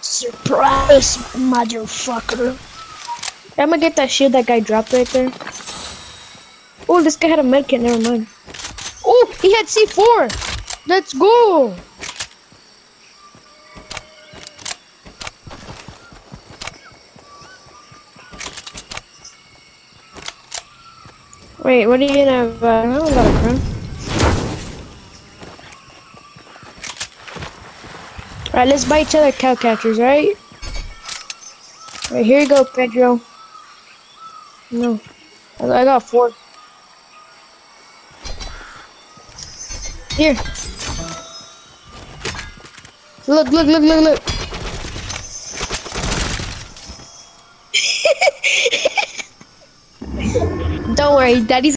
Surprise, motherfucker. I'm gonna get that shield that guy dropped right there. Oh, this guy had a medkit, never mind. Oh, he had C4! Let's go! Wait, what are you gonna have? Uh, I don't got a. Alright, let's buy each other cow catchers, right? Right, here you go, Pedro. No. I I got four. Here. Look, look, look, look, look. Don't worry, Daddy's